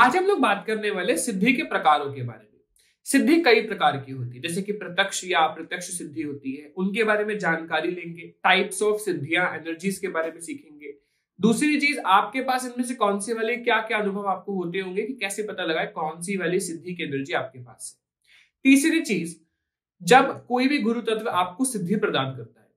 आज हम लोग बात करने वाले सिद्धि के प्रकारों के बारे में। सिद्धि कई प्रकार की होती है, जैसे कि प्रत्यक्ष या अप्रत्यक्ष सिद्धि होती है, उनके बारे में जानकारी लेंगे टाइप्स ऑफ़ सिद्धियाँ एनर्जीज के बारे में सीखेंगे। दूसरी चीज़, आपके पास इनमें से कौन से वाले क्या क्या अनुभव आपको होते होंगे कि कैसे पता लगाए कौन सी वाली सिद्धि की एनर्जी आपके पास है। तीसरी चीज़, जब कोई भी गुरु तत्व आपको सिद्धि प्रदान करता है,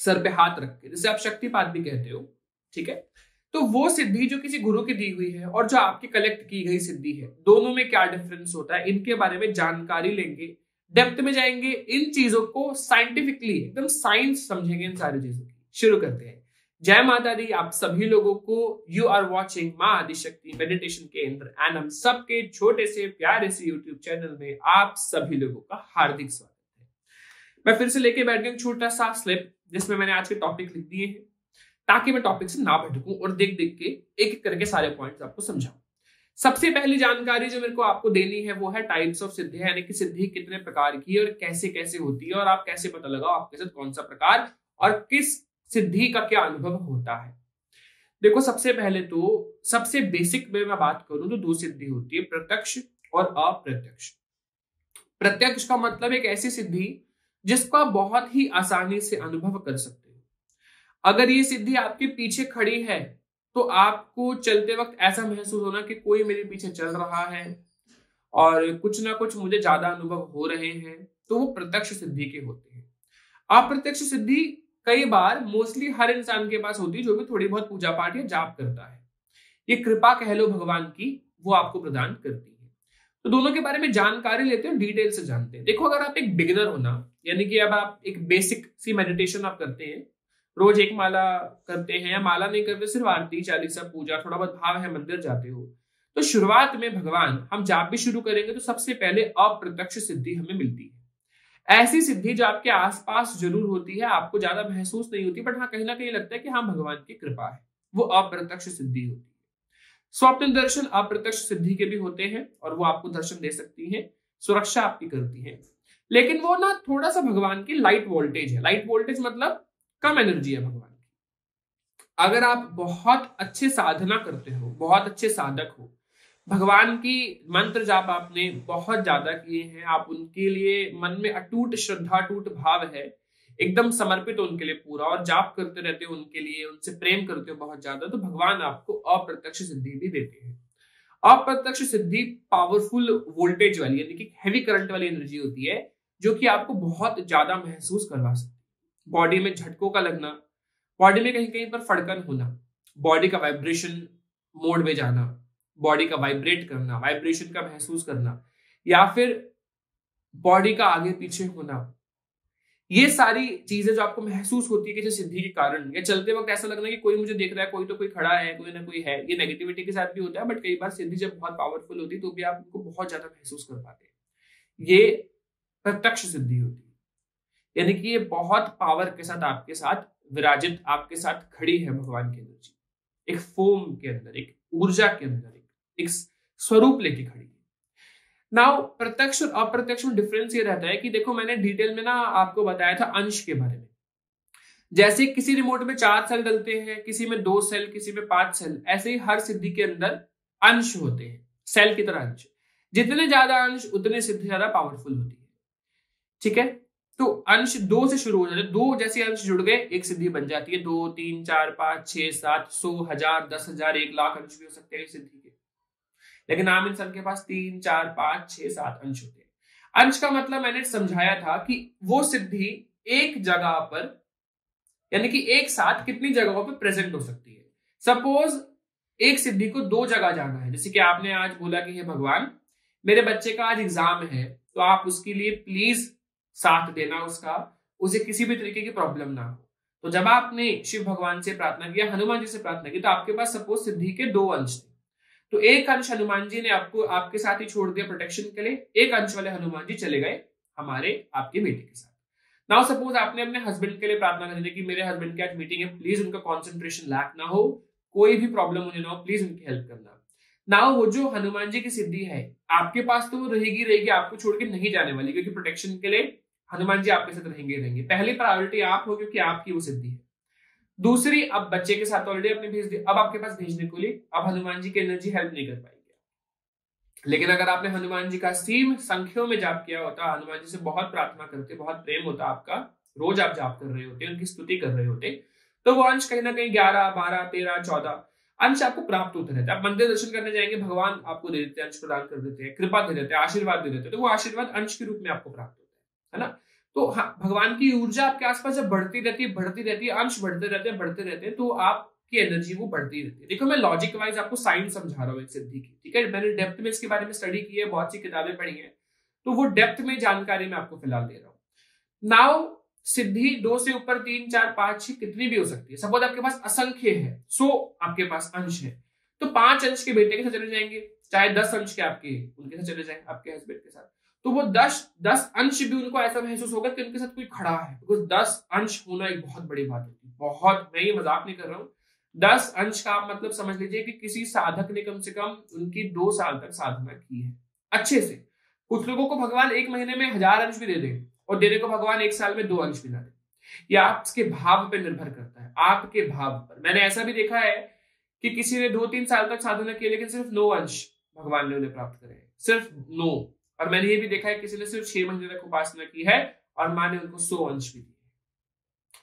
सर पे हाथ रख के, जैसे आप शक्तिपात भी कहते हो, ठीक है? तो वो सिद्धि जो किसी गुरु की दी हुई है और जो आपकी कलेक्ट की गई सिद्धि है, दोनों में क्या डिफरेंस होता है, इनके बारे में जानकारी लेंगे डेप्थ में जाएँगे, इन चीज़ों को साइंटिफिकली एकदम साइंस समझेंगे इन सारी चीज़ों की। शुरू करते हैं। जय माता दी, आप सभी लोगों को यू आर वॉचिंग माँ आदिशक्ति मेडिटेशन केंद्र एंड हम सबके छोटे से प्यारे से यूट्यूब चैनल में आप सभी लोगों का हार्दिक स्वागत है। मैं फिर से लेके बैठ गया छोटा सा स्लिप जिसमें मैंने आज के टॉपिक लिख दिए हैं। ताकि मैं टॉपिक से ना भटकूं और देख देख के एक एक करके सारे पॉइंट्स आपको समझाऊं। सबसे पहली जानकारी जो मेरे को आपको देनी है वो है टाइप्स ऑफ़ सिद्धि, यानी कि सिद्धि कितने प्रकार की है और कैसे कैसे होती है और आप कैसे पता लगाओ आपके साथ कौन सा प्रकार और किस सिद्धि का क्या अनुभव होता है। देखो सबसे पहले तो सबसे बेसिक में मैं बात करूँ तो दो सिद्धि होती है, प्रत्यक्ष और अप्रत्यक्ष। प्रत्यक्ष का मतलब एक ऐसी सिद्धि जिसको आप बहुत ही आसानी से अनुभव कर सकते अगर ये सिद्धि आपके पीछे खड़ी है तो आपको चलते वक्त ऐसा महसूस होना कि कोई मेरे पीछे चल रहा है और कुछ ना कुछ मुझे ज़्यादा अनुभव हो रहे हैं तो वो प्रत्यक्ष सिद्धि के होते हैं। अप्रत्यक्ष सिद्धि कई बार मोस्टली हर इंसान के पास होती है जो भी थोड़ी बहुत पूजा पाठ या जाप करता है। ये कृपा कह लो भगवान की, वो आपको प्रदान करती है। तो दोनों के बारे में जानकारी लेते हैं डिटेल से जानते हैं। देखो, अगर आप एक बिगिनर हो ना, यानी कि अब आप एक बेसिक सी मेडिटेशन आप करते हैं रोज एक माला करते हैं या माला नहीं करते, सिर्फ़ आरती, चालीसा, पूजा, थोड़ा बहुत भाव है, मंदिर जाते हो। तो शुरुआत में भगवान, हम जाप भी शुरू करेंगे तो सबसे पहले अप्रत्यक्ष सिद्धि हमें मिलती है। ऐसी सिद्धि जो आपके आसपास ज़रूर होती है, आपको ज़्यादा महसूस नहीं होती, बट हाँ कहीं ना कहीं लगता है कि हाँ भगवान की कृपा है। वो अप्रत्यक्ष सिद्धि होती है। स्वप्न दर्शन अप्रत्यक्ष सिद्धि के भी होते हैं और वो आपको दर्शन दे सकती है, सुरक्षा आपकी करती है। लेकिन वो ना, थोड़ा सा भगवान की लाइट वोल्टेज है। लाइट वोल्टेज मतलब कम एनर्जी है भगवान की। अगर आप बहुत अच्छे साधना करते हो, बहुत अच्छे साधक हो, भगवान की मंत्र जाप आपने बहुत ज़्यादा किए हैं, आप उनके लिए मन में अटूट श्रद्धा, अटूट भाव है, एकदम समर्पित हो उनके लिए पूरा और जाप करते रहते हो उनके लिए, उनसे प्रेम करते हो बहुत ज़्यादा तो भगवान आपको अप्रत्यक्ष सिद्धि भी देते हैं। अप्रत्यक्ष सिद्धि पावरफुल वोल्टेज वाली, यानी कि हैवी करंट वाली एनर्जी होती है, जो कि आपको बहुत ज़्यादा महसूस करवा सकती है। बॉडी में झटकों का लगना बॉडी में कहीं कहीं पर फड़कन होना बॉडी का वाइब्रेशन मोड में जाना बॉडी का वाइब्रेट करना वाइब्रेशन का महसूस करना, या फिर बॉडी का आगे पीछे होना। ये सारी चीज़ें जो आपको महसूस होती है किसी सिद्धि के कारण, या चलते वक्त ऐसा लगना कि कोई मुझे देख रहा है, कोई तो कोई खड़ा है, कोई ना कोई है, ये नेगेटिविटी के साथ भी होता है बट कई बार सिद्धि जब बहुत पावरफुल होती है तो भी आप उनको बहुत ज़्यादा महसूस कर पाते हैं। ये प्रत्यक्ष सिद्धि होती है। यानी कि ये बहुत पावर के साथ आपके साथ विराजित आपके साथ खड़ी है भगवान की एनर्जी एक फोम के अंदर एक ऊर्जा के अंदर एक, एक स्वरूप लेके खड़ी है। नाउ प्रत्यक्ष और अप्रत्यक्ष में डिफरेंस ये रहता है कि देखो मैंने डिटेल में ना आपको बताया था अंश के बारे में। जैसे किसी रिमोट में चार सेल डलते हैं किसी में दो सेल किसी में पाँच सेल ऐसे ही हर सिद्धि के अंदर अंश होते हैं सेल की तरह अंश। जितने ज़्यादा अंश उतने सिद्धि ज़्यादा पावरफुल होती है। ठीक है? तो अंश दो से शुरू हो जाते दो जैसे अंश जुड़ गए, एक सिद्धि बन जाती है। दो, तीन, चार, पाँच, छह, सात, सौ, हज़ार, दस हज़ार, एक लाख अंश भी हो सकते हैं सिद्धि के। लेकिन आम इंसान के पास तीन, चार, पाँच, छह, सात अंश होते हैं। अंश का मतलब मैंने समझाया था कि वो सिद्धि एक जगह पर, यानी कि एक साथ कितनी जगहों पर प्रेजेंट हो सकती है। सपोज़ एक सिद्धि को दो जगह जाना है। जैसे कि आपने आज बोला कि हे भगवान, मेरे बच्चे का आज एग्ज़ाम है तो आप उसके लिए प्लीज़ साथ देना उसका, उसे किसी भी तरीके की प्रॉब्लम ना हो। तो जब आपने शिव भगवान से प्रार्थना किया, हनुमान जी से प्रार्थना की तो आपके पास सपोज़ सिद्धि के दो अंश थे। तो एक अंश हनुमान जी ने आपको, आपके साथ ही छोड़ दिया प्रोटेक्शन के लिए, एक अंश वाले हनुमान जी चले गए हमारे, आपके बेटे के साथ। नाउ सपोज़ आपने अपने हस्बैंड के लिए प्रार्थना कर दी कि मेरे हस्बैंड की आज मीटिंग है प्लीज़ उनका कॉन्सेंट्रेशन लैक ना हो, कोई भी प्रॉब्लम उन्हें ना हो प्लीज़ उनकी हेल्प करना। नाउ वो जो हनुमान जी की सिद्धि है, आपके पास तो वो रहेगी रहेगी, आपको छोड़ के नहीं जाने वाली, क्योंकि प्रोटेक्शन के लिए हनुमान जी आपके साथ रहेंगे रहेंगे। पहली प्रायोरिटी आप हो, क्योंकि आपकी वो सिद्धि है। दूसरी, अब बच्चे के साथ ऑलरेडी आपने भेज दी अब आपके पास भेजने को लिए अब हनुमान जी की एनर्जी हेल्प नहीं कर पाएगी। लेकिन अगर आपने हनुमान जी का सीम संख्यों में जाप किया होता, हनुमान जी से बहुत प्रार्थना करते, बहुत प्रेम होता, आपका रोज आप जाप कर रहे होते, उनकी स्तुति कर रहे होते तो वो अंश कहीं ना कहीं ग्यारह, बारह, तेरह, चौदह, अंश आपको प्राप्त होते रहते आप मंदिर दर्शन करने जाएँगे, भगवान आपको दे देते हैं, अंश प्रदान कर देते हैं, कृपा दे देते हैं, आशीर्वाद दे देते हैं तो वो आशीर्वाद अंश के रूप में आपको प्राप्त होता है। है ना? तो हाँ भगवान की ऊर्जा आपके आसपास जब बढ़ती रहती है, बढ़ती रहती है, अंश बढ़ते रहते हैं, बढ़ते रहते हैं तो आपकी एनर्जी वो बढ़ती रहती है। देखो, मैं लॉजिक वाइज आपको साइंस समझा रहा हूँ एक सिद्धि की, ठीक है? मैंने डेप्थ में इसके बारे में स्टडी की है, बहुत सी किताबें पढ़ी है तो वो डेप्थ में जानकारी मैं आपको फ़िलहाल दे रहा हूँ। नाउ सिद्धि दो से ऊपर तीन, चार, पाँच, छह, कितनी भी हो सकती है। सपोज़ आपके पास असंख्य है, सो आपके पास अंश है तो पाँच अंश के बेटे के साथ चले जाएँगे, चाहे दस अंश के आपके, उनके साथ चले जाएँगे आपके हस्बैंड के साथ। तो वो दस दस अंश भी उनको ऐसा महसूस होगा कि उनके साथ कोई खड़ा है। बिकॉज़ दस अंश होना एक बहुत बड़ी बात होती है। बहुत, मैं ये मज़ाक नहीं कर रहा हूँ। दस अंश का मतलब समझ लीजिए कि किसी साधक ने कम से कम उनकी दो साल तक साधना की है। अच्छे से। कुछ लोगों को भगवान एक महीने में हज़ार अंश भी दे देंगे और देने को भगवान एक साल में दो अंश मिला दे। ये आपके भाव पर निर्भर करता है। आपके भाव पर। मैंने ऐसा भी देखा है कि किसी ने दो, तीन साल तक साधना की लेकिन सिर्फ़ नौ अंश भगवान ने उन्हें प्राप्त करे सिर्फ़ नौ। और मैंने ये भी देखा है किसी ने सिर्फ़ छह महीने तक उपासना की है और माँ ने उनको सौ अंश भी दिए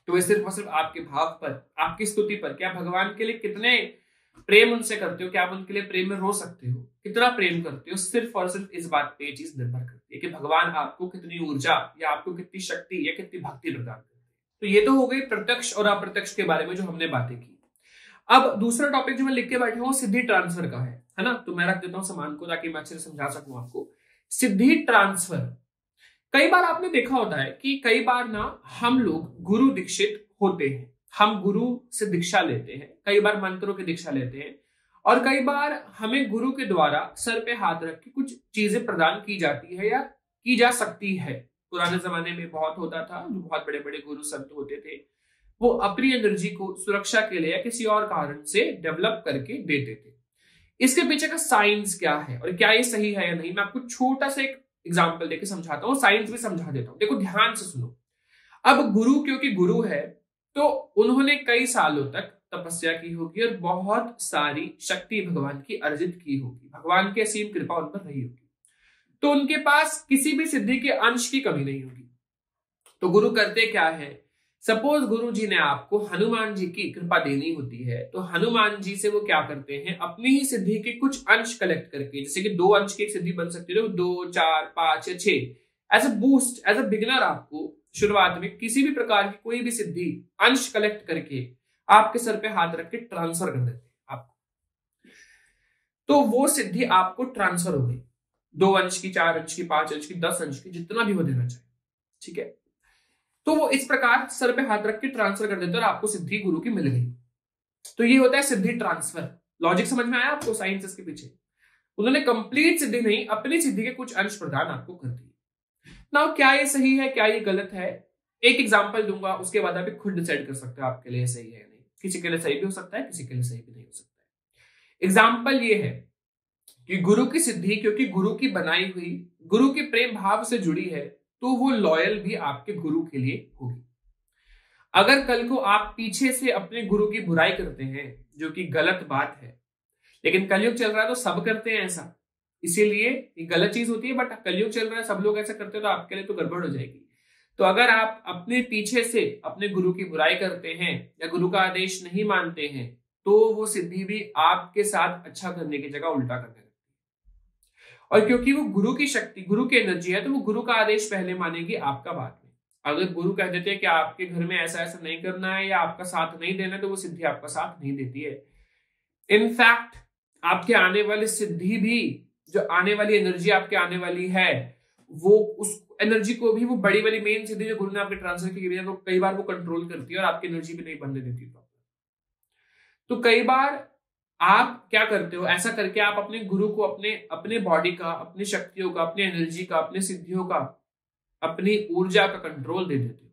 तो ये सिर्फ़ और सिर्फ़ आपके भाव पर, आपकी स्तुति पर। क्या भगवान के लिए कितने प्रेम उनसे करते हो? क्या आप उनके लिए प्रेम में रो सकते हो? कितना प्रेम करते हो? सिर्फ़ और सिर्फ़ इस बात पे चीज़ निर्भर करती है कि भगवान आपको कितनी ऊर्जा या आपको कितनी शक्ति या कितनी भक्ति प्रदान करते हैं। तो ये तो हो गई प्रत्यक्ष और अप्रत्यक्ष के बारे में जो हमने बातें की। अब दूसरा टॉपिक जो मैं लिख के बैठे हूँ सिद्धि ट्रांसफ़र का है है ना? तो मैं रख देता हूँ सामान को ताकि मैं अच्छे से समझा सकूँ आपको। सिद्धि ट्रांसफ़र कई बार आपने देखा होता है कि कई बार ना हम लोग गुरु दीक्षित होते हैं। हम गुरु से दीक्षा लेते हैं। कई बार मंत्रों की दीक्षा लेते हैं। और कई बार हमें गुरु के द्वारा सर पे हाथ रख के कुछ चीज़ें प्रदान की जाती है या की जा सकती है। पुराने जमाने में बहुत होता था, जो बहुत बड़े बड़े गुरु संत होते थे, वो अपनी एनर्जी को सुरक्षा के लिए या किसी और कारण से डेवलप करके देते थे। इसके पीछे का साइंस क्या है और क्या ये सही है या नहीं? मैं आपको छोटा सा एक एग्ज़ाम्पल देके समझाता हूँ साइंस भी समझा देता हूँ। देखो, ध्यान से सुनो। अब गुरु, क्योंकि गुरु है तो उन्होंने कई सालों तक तपस्या की होगी और बहुत सारी शक्ति भगवान की अर्जित की होगी। भगवान की असीम कृपा उन पर रही होगी। तो उनके पास किसी भी सिद्धि के अंश की कमी नहीं होगी। तो गुरु करते क्या है? सपोज़ गुरु जी ने आपको हनुमान जी की कृपा देनी होती है तो हनुमान जी से वो क्या करते हैं? अपनी ही सिद्धि के कुछ अंश कलेक्ट करके, जैसे कि दो अंश की एक सिद्धि बन सकती है दो, चार, पाँच या छह। As a boost as a beginner आपको शुरुआत में किसी भी प्रकार की कोई भी सिद्धि, अंश कलेक्ट करके आपके सर पे हाथ रख के ट्रांसफ़र कर देते हैं आपको। तो वो सिद्धि आपको ट्रांसफ़र हो गई। दो अंश की, चार अंश की, पाँच अंश की, दस अंश की, जितना भी वो देना चाहिए ठीक है? तो वो इस प्रकार सर पे हाथ रख के ट्रांसफ़र कर देते हैं और आपको सिद्धि गुरु की मिल गई। तो ये होता है सिद्धि ट्रांसफ़र लॉजिक समझ में आया आपको? साइंस इसके पीछे। उन्होंने कंप्लीट सिद्धि नहीं, अपनी सिद्धि के कुछ अंश प्रदान आपको कर दिए। ना क्या ये सही है, क्या ये गलत है? एक एग्ज़ाम्पल दूँगा, उसके बाद आप खुद डिसाइड कर सकते हो, आपके लिए सही है नहीं। किसी के लिए सही भी हो सकता है, किसी के लिए सही भी नहीं हो सकता है। एग्ज़ाम्पल ये है कि गुरु की सिद्धि, क्योंकि गुरु की बनाई हुई, गुरु के प्रेम भाव से जुड़ी है तो वो लॉयल भी आपके गुरु के लिए होगी। अगर कल को आप पीछे से अपने गुरु की बुराई करते हैं, जो कि गलत बात है, लेकिन कलयुग चल रहा है तो सब करते हैं ऐसा। इसीलिए ये गलत चीज़ होती है बट कलयुग चल रहा है, सब लोग ऐसा करते हैं तो आपके लिए तो गड़बड़ हो जाएगी। तो अगर आप अपने पीछे से अपने गुरु की बुराई करते हैं, या गुरु का आदेश नहीं मानते हैं तो वो सिद्धि भी आपके साथ अच्छा करने की जगह उल्टा लगती है और क्योंकि वो गुरु की शक्ति, गुरु की एनर्जी है तो वो गुरु का आदेश पहले मानेगी आपका बाद में। अगर गुरु कह देते हैं कि आपके घर में ऐसा ऐसा नहीं करना है या आपका साथ नहीं देना है तो वो सिद्धि आपका साथ नहीं देती है। इनफैक्ट आपके आने वाली सिद्धि भी, जो आने वाली एनर्जी आपके आने वाली है, वो उस एनर्जी को भी, वो बड़ी बड़ी मेन सिद्धि जो गुरु ने आपके ट्रांसफ़र की तो कई बार वो कंट्रोल करती है और आपकी एनर्जी भी नहीं बनने देती तो कई बार आप क्या करते हो? ऐसा करके आप अपने गुरु को, अपने अपने बॉडी का, अपनी शक्तियों का, अपनी एनर्जी का, अपने सिद्धियों का, अपनी ऊर्जा का कंट्रोल दे देते हो।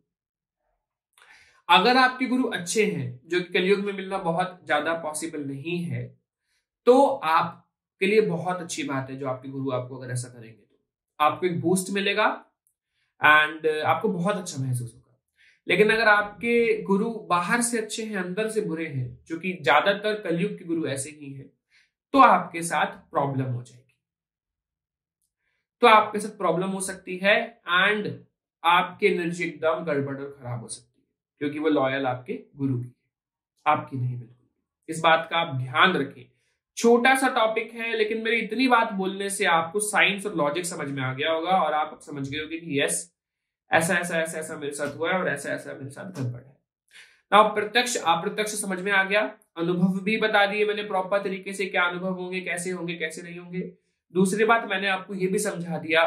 अगर आपके गुरु अच्छे हैं, जो कलयुग में मिलना बहुत ज़्यादा पॉसिबल नहीं है तो आपके लिए बहुत अच्छी बात है जो आपके गुरु आपको अगर ऐसा करेंगे तो। आपको एक बूस्ट मिलेगा एंड आपको बहुत अच्छा महसूस होगा। लेकिन अगर आपके गुरु बाहर से अच्छे हैं, अंदर से बुरे हैं, जो कि ज़्यादातर कलयुग के गुरु ऐसे ही हैं तो आपके साथ प्रॉब्लम हो जाएगी। तो आपके साथ प्रॉब्लम हो सकती है एंड आपकी एनर्जी एकदम गड़बड़ और खराब हो सकती है, क्योंकि वो लॉयल आपके गुरु की है, आपकी नहीं बिल्कुल इस बात का आप ध्यान रखें। छोटा सा टॉपिक है, लेकिन मेरी इतनी बात बोलने से आपको साइंस और लॉजिक समझ में आ गया होगा और आप समझ गए होंगे कि यस ऐसा ऐसा ऐसा ऐसा मेरे साथ हुआ है और ऐसा ऐसा मेरे साथ गड़बड़ है। ना प्रत्यक्ष, अप्रत्यक्ष समझ में आ गया। अनुभव भी बता दिए मैंने प्रॉपर तरीके से क्या अनुभव होंगे, कैसे होंगे, कैसे नहीं होंगे। दूसरी बात मैंने आपको ये भी समझा दिया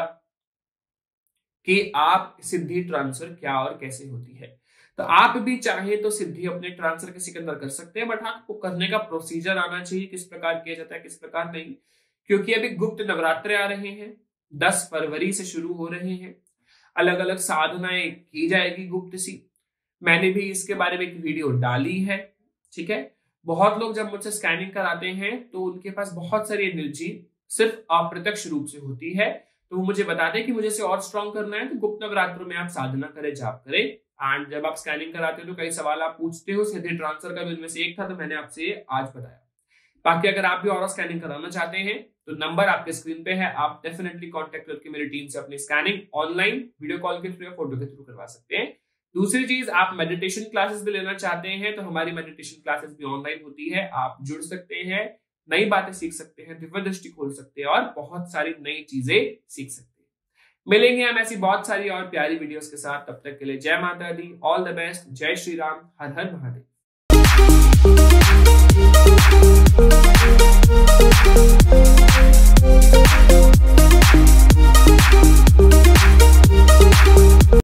कि आप सिद्धि ट्रांसफ़र क्या और कैसे होती है। तो आप भी चाहे तो सिद्धि अपने ट्रांसफ़र के सिकंदर कर सकते हैं बट आपको करने का प्रोसीजर आना चाहिए, किस प्रकार किया जाता है, किस प्रकार नहीं। क्योंकि अभी गुप्त नवरात्र आ रहे हैं, दस फरवरी से शुरू हो रहे हैं। अलग अलग साधनाएँ की जाएगी गुप्त सी। मैंने भी इसके बारे में एक वीडियो डाली है, ठीक है? बहुत लोग जब मुझसे स्कैनिंग कराते हैं तो उनके पास बहुत सारी एनर्जी सिर्फ़ अप्रत्यक्ष रूप से होती है। तो वो मुझे बताते हैं कि मुझे इसे और स्ट्रॉन्ग करना है तो गुप्त नवरात्र में आप साधना करें, जाप करें। एंड जब आप स्कैनिंग कराते हो तो कई सवाल आप पूछते हो, सीधे ट्रांसफ़र का भी उनमें से एक था तो मैंने आपसे आज बताया। बाकी अगर आप भी और स्कैनिंग कराना चाहते हैं तो नंबर आपके स्क्रीन पे है। आप डेफिनेटली कांटेक्ट करके मेरी टीम से अपनी स्कैनिंग ऑनलाइन वीडियो कॉल के थ्रू या फ़ोटो के थ्रू करवा सकते हैं। दूसरी चीज़, आप मेडिटेशन क्लासेस भी लेना चाहते हैं तो हमारी मेडिटेशन क्लासेस भी ऑनलाइन होती है। आप जुड़ सकते हैं, नई बातें सीख सकते हैं, दिव्य दृष्टि खोल सकते हैं और बहुत सारी नई चीज़ें सीख सकते हैं। मिलेंगे हम ऐसी बहुत सारी और प्यारी वीडियोस के साथ। तब तक के लिए जय माता दी। ऑल द बेस्ट जय श्री राम। हर हर महादेव। Thank